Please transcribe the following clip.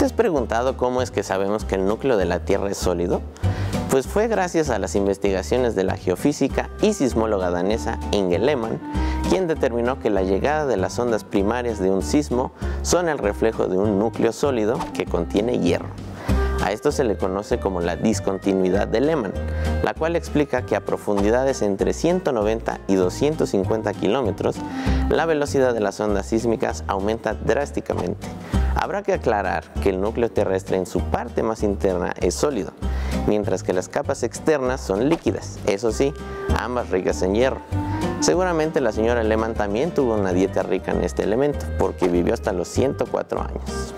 ¿Te has preguntado cómo es que sabemos que el núcleo de la Tierra es sólido? Pues fue gracias a las investigaciones de la geofísica y sismóloga danesa Inge Lehmann, quien determinó que la llegada de las ondas primarias de un sismo son el reflejo de un núcleo sólido que contiene hierro. A esto se le conoce como la discontinuidad de Lehmann, la cual explica que a profundidades entre 190 y 250 kilómetros, la velocidad de las ondas sísmicas aumenta drásticamente. Habrá que aclarar que el núcleo terrestre en su parte más interna es sólido, mientras que las capas externas son líquidas, eso sí, ambas ricas en hierro. Seguramente la señora Lehmann también tuvo una dieta rica en este elemento, porque vivió hasta los 104 años.